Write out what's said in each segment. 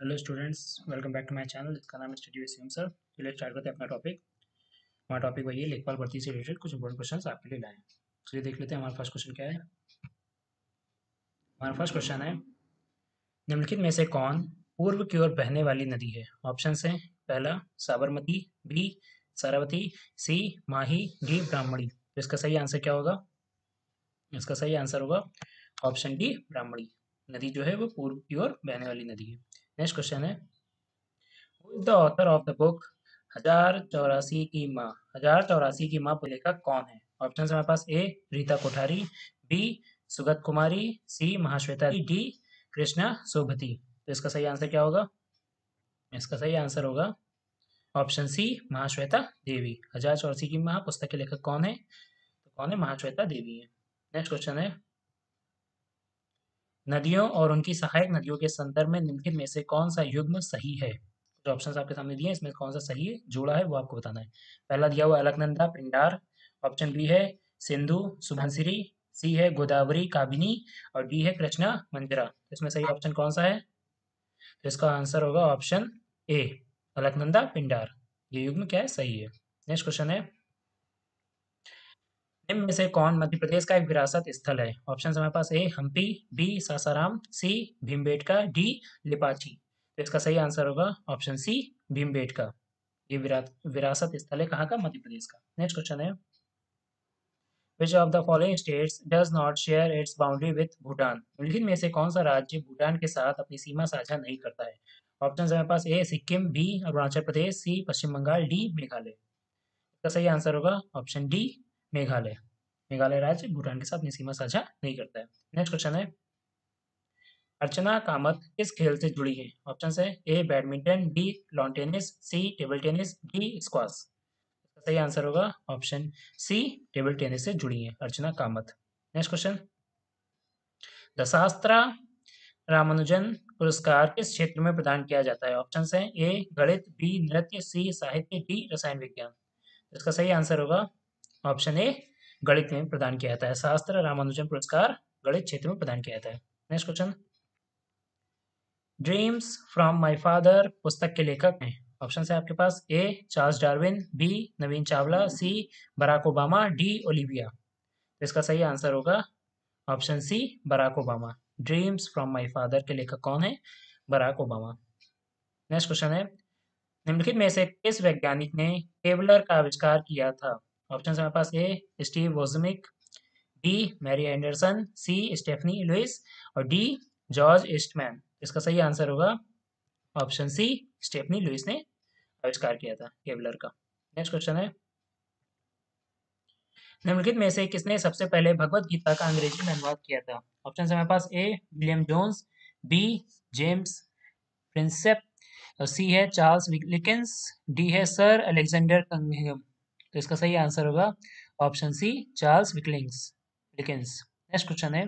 Hello students welcome back to my channel जिसका नाम है स्टडी विद सर चलिए स्टार्ट करते हैं अपना टॉपिक हमारा टॉपिक वही है, लेखपाल भर्ती से रिलेटेड कुछ इंपॉर्टेंट क्वेश्चंस आपके लिए लाए। चलिए देख लेते हैं हमारा फ़र्स्ट क्वेश्चन क्या है। हमारा फ़र्स्ट क्वेश्चन है, निम्नलिखित में से कौन पूर्व की ओर बहने वाली नदी है? ऑप्शन है, पहला, Sabarmati B Saraswati C Mahi D Brahmani. तो इसका सही आंसर क्या होगा? इसका सही आंसर होगा ऑप्शन डी ब्राह्मणी। नदी जो है वो पूर्व की ओर बहने वाली नदी है। नेक्स्ट क्वेश्चन है the author of the book Hazaar Chaurasi की माँ? हज़ार चौरासी की माँ लेखक कौन है? ऑप्शन हमारे पास A Rita Kothari B Sugata Kumari C Mahasweta D Krishna Sobti तो इसका सही आंसर क्या होगा? इसका सही आंसर होगा ऑप्शन सी महाश्वेता देवी हज़ार चौरासी की माँ पुस्तक के लेखक कौन है? तो कौन है? महाश्वेता देवी है। नेक्स्ट क्वेश्चन है नदियों और उनकी सहायक नदियों के संदर्भ में निम्नलिखित में से कौन सा युग्म सही है? जो ऑप्शन आपके सामने दिए हैं, इसमें कौन सा सही है जोड़ा है, वो आपको बताना है। पहला दिया हुआ अलकनंदा, पिंडार। ऑप्शन बी है सिंधु सुबनसिरी सी है गोदावरी, काबिनी। और डी है कृष्णा मंजरा इसमें सही ऑप्शन कौन सा है? तो इसका आंसर होगा ऑप्शन ए अलकनंदा, पिंडार। ये युग्म क्या है? सही है। नेक्स्ट क्वेश्चन है निम्न में से कौन मध्य प्रदेश का एक विरासत स्थल है? ऑप्शन हमारे पास A Hampi B Sasaram C Bhimbetka D Lepakshi. तो इसका सही आंसर होगा ऑप्शन सी भीमबेटका। ये विरा, विरासत स्थल है कहाँ का? मध्य प्रदेश का। नेक्स्ट क्वेश्चन है। Which of the following states does not share its boundary with Bhutan निम्नलिखित में से कौन सा राज्य भूटान के साथ अपनी सीमा साझा नहीं करता है? ऑप्शन हमारे पास A Sikkim B Arunachal Pradesh C Paschim Bangal D Meghalaya. इसका सही आंसर होगा ऑप्शन डी मेघालय। मेघालय राज्य भूटान के साथ अपनी सीमा साझा नहीं करता है। नेक्स्ट क्वेश्चन है। अर्चना कामत किस खेल से जुड़ी है? ऑप्शन है A badminton B lawn tennis C table tennis D squash सही आंसर होगा ऑप्शन सी टेबल टेनिस से जुड़ी है Archana Kamath. Next question the SASTRA Ramanujan पुरस्कार किस क्षेत्र में प्रदान किया जाता है? ऑप्शन है ए गणित बी नृत्य सी साहित्य डी रसायन विज्ञान। इसका सही आंसर होगा ऑप्शन ए, गणित में प्रदान किया जाता है। शास्त्र, रामानुजन पुरस्कार, गणित क्षेत्र में प्रदान किया जाता है। Next question dreams from my father पुस्तक के लेखक हैं। ऑप्शन है आपके पास A Charles Darwin B Naveen Chawla C Barack Obama D Olivia. तो इसका सही आंसर होगा option C Barack Obama. Dreams from my father के लेखक कौन है? Barack Obama. नेक्स्ट क्वेश्चन है। निम्नलिखित में से किस वैज्ञानिक ने केवलर का आविष्कार किया था? ऑप्शन हमारे पास A, Steve Wozniak, B, Mary Anderson, C, Stephanie Louise और डी, जॉर्ज ईस्टमैन। इसका सही आंसर होगा ऑप्शन सी, स्टेफनी लुइस ने आविष्कार किया था केवलर का। नेक्स्ट क्वेश्चन है। निम्नलिखित में से किसने सबसे पहले भगवत गीता का अंग्रेज़ी में अनुवाद किया था? ऑप्शन हमारे पास A, William Jones, B, James Prinsep C है चार्ल्स विलिकिंस डी है सर अलेक्जेंडर कंगम तो इसका सही आंसर होगा ऑप्शन सी, चार्ल्स विकलिंग्स विकिंस नेक्स्ट क्वेश्चन है।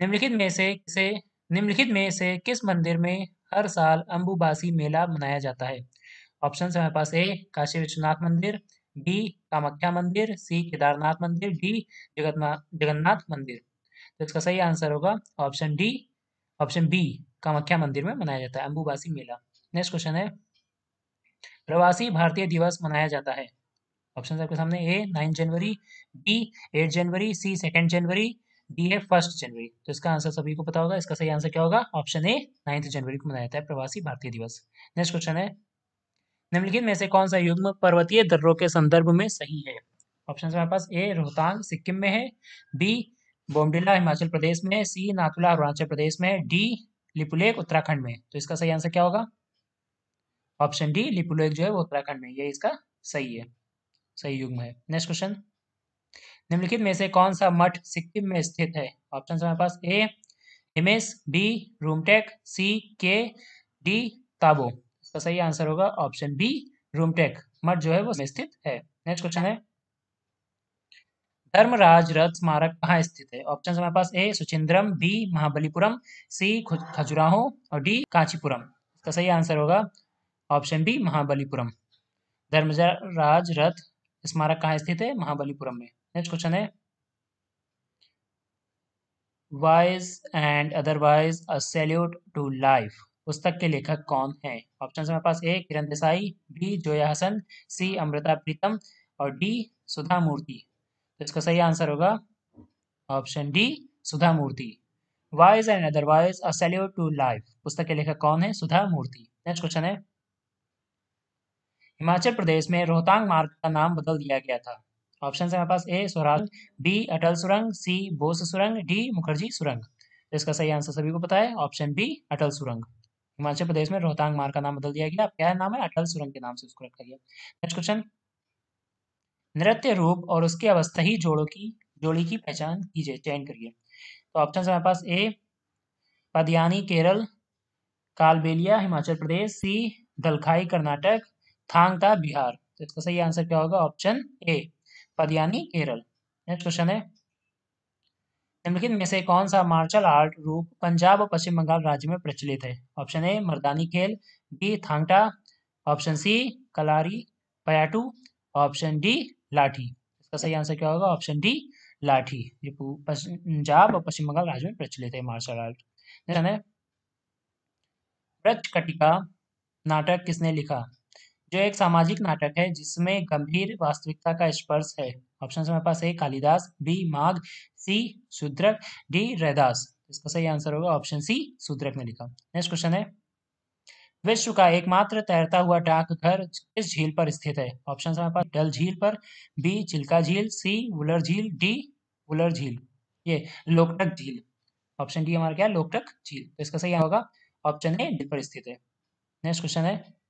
निम्नलिखित में से किसे, निम्नलिखित में से किस मंदिर में हर साल अंबुबासी मेला मनाया जाता है? ऑप्शन हमारे पास ए, काशी विश्वनाथ मंदिर, बी, कामाख्या मंदिर, सी, केदारनाथ मंदिर, डी जगन्नाथ जगन्नाथ मंदिर। तो इसका सही आंसर होगा option D, option B, Kamakhya मंदिर में मनाया जाता है, अंबुबासी मेला। नेक्स्ट क्वेश्चन है। प्रवासी भारतीय दिवस मनाया जाता है। ऑप्शन आपके सामने ए नाइन जनवरी बी एट जनवरी सी सेकेंड जनवरी डी है फ़र्स्ट जनवरी तो इसका आंसर सभी को पता होगा, इसका सही आंसर क्या होगा? ऑप्शन ए नाइन्थ जनवरी को मनाया जाता है प्रवासी भारतीय दिवस। नेक्स्ट क्वेश्चन है, निम्नलिखित में से कौन सा युग्म पर्वतीय दर्रों के संदर्भ में सही है? ऑप्शन हमारे पास ए रोहतांग, सिक्किम में है बी बोमडिला, हिमाचल प्रदेश में सी नाथुला, अरुणाचल प्रदेश में डी लिपुलेक उत्तराखंड में तो इसका सही आंसर क्या होगा? ऑप्शन डी लिपुलेक जो है वो उत्तराखंड में ये इसका सही है, सही युग्म है। नेक्स्ट क्वेश्चन निम्नलिखित में से कौन सा मठ सिक्किम में स्थित है? ऑप्शन हमारे पास A Hemis B Rumtek C Key D Tabo इसका सही आंसर होगा ऑप्शन बी रूमटेक मठ जो है वो स्थित है। नेक्स्ट क्वेश्चन है। धर्मराज रथ स्मारक कहाँ स्थित है? ऑप्शन हमारे पास A Suchindram B Mahabalipuram C Khajuraho और डी कांचीपुरम। इसका सही आंसर होगा ऑप्शन बी, महाबलीपुरम। धर्मराज रथ स्मारक कहाँ स्थित है? महाबलीपुरम में। नेक्स्ट क्वेश्चन है। Wise and otherwise a salute to life पुस्तक के लेखक कौन है? ऑप्शन हमारे पास A, Kiran Desai B Zoya Hasan C Amrita Pritam और डी सुधा मूर्ति तो इसका सही आंसर होगा option D Sudha Murty wise and otherwise a salute to life पुस्तक के लेखक कौन है? सुधा मूर्ति नेक्स्ट क्वेश्चन है। हिमाचल प्रदेश में रोहतांग मार्ग का नाम बदल दिया गया था। ऑप्शन है हमारे पास ए, स्वराज, बी, अटल सुरंग, सी, बोस सुरंग, डी, मुखर्जी सुरंग। इसका सही आंसर सभी को पता है। ऑप्शन बी, अटल सुरंग। हिमाचल प्रदेश में रोहतांग मार्ग का नाम बदल दिया गया। क्या नाम है? अटल सुरंग के नाम से उसको रखा गया। नेक्स्ट क्वेश्चन नृत्य रूप और उसके अवस्था ही जोड़ों की, जोड़ी की पहचान कीजिए, चयन करिए। तो ऑप्शन हमारे पास ए, पदियानी केरल, कालबेलिया, हिमाचल प्रदेश, सी, दलखाई, कर्नाटक थांगता बिहार। तो इसका सही आंसर क्या होगा? Option A Padayani Kerala next question है। निम्नलिखित में से कौन सा मार्शल आर्ट रूप पंजाब और पश्चिम बंगाल राज्य में प्रचलित है? Option A Mardani Khel. B Thangta. Option C Kalari, Payattu. Option D lathi. इसका सही आंसर क्या होगा? ऑप्शन डी लाठी। ये पंजाब और पश्चिम बंगाल राज्य में प्रचलित है मार्शल आर्ट व्रज कटिका नाटक किसने लिखा? जो एक सामाजिक नाटक है, जिसमें गंभीर वास्तविकता का स्पर्श है। ऑप्शन हमारे पास है, Kalidas, B, Magh, C Shudraka D, Raidas. इसका सही आंसर होगा ऑप्शन सी शूद्रक ने लिखा। नेक्स्ट क्वेश्चन है। विश्व का एकमात्र तैरता हुआ डाकघर किस झील पर स्थित है? ऑप्शन हमारे पास डल झील पर, बी, चिल्का झील, सी, वुलर झील, डी, वुलर झील। ये लोकटक झील। ऑप्शन डी हमारा क्या? लोकटक झील। तो इसका सही होगा, ऑप्शन ए डी पर स्थित है। नेक्स्ट क्वेश्चन है।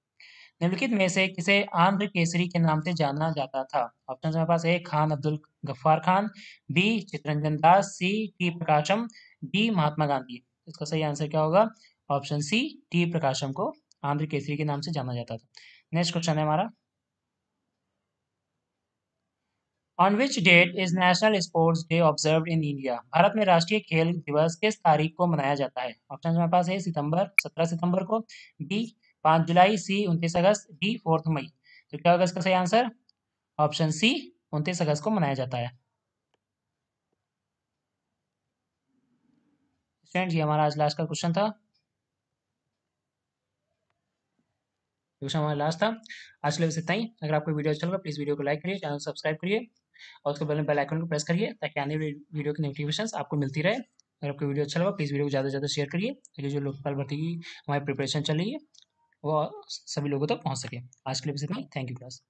निम्नलिखित में से किसे आंध्र केसरी के नाम से जाना जाता था? ऑप्शन हमारे पास A Khan Abdul Ghaffar Khan B Chittaranjan Das C T Prakasam D Mahatma Gandhi. इसका सही आंसर क्या होगा? ऑप्शन सी टी प्रकाशम को आंध्र केसरी के नाम से जाना जाता था। नेक्स्ट क्वेश्चन है हमारा। On which date is national sports day observe in India Bharat में राष्ट्रीय खेल दिवस किस तारीख को मनाया जाता है? ऑप्शन हमारे पास है सितंबर, सत्रह सितंबर को। बी पाँच जुलाई सी, उनतीस अगस्त, डी, फोर्थ मई। तो क्या होगा इसका सही आंसर? ऑप्शन सी, उनतीस अगस्त को मनाया जाता है। स्टूडेंट ये हमारा आज लास्ट का क्वेश्चन था। क्वेश्चन हमारा लास्ट था। आज के लिए इतना ही। अगर आपको वीडियो अच्छा लगा प्लीज़ वीडियो को लाइक करिए चैनल सब्सक्राइब करिए, और उसके बेल बेल आइकन को प्रेस करिए, ताकि आने वीडियो की नोटिफिकेशन आपको मिलती रहे। अगर आपको वीडियो अच्छा लगा प्लीज़ वीडियो को ज़्यादा से ज़्यादा शेयर करिए जो लोकपाल भर्ती की हमारी प्रिपरेशन चल रही है वो सभी लोगों तक पहुँच सके। आज के लिए इतना थैंक यू क्लास